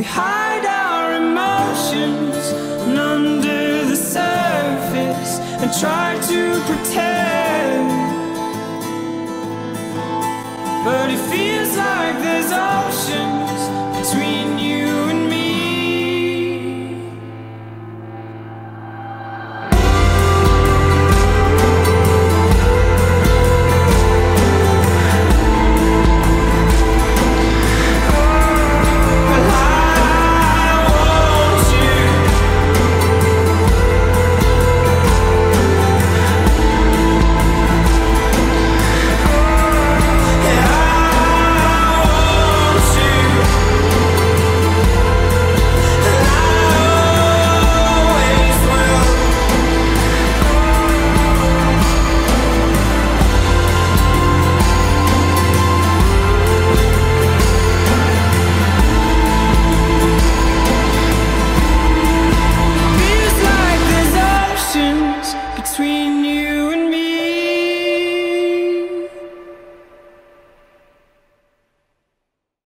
We hide our emotions and under the surface and try to pretend. But if you...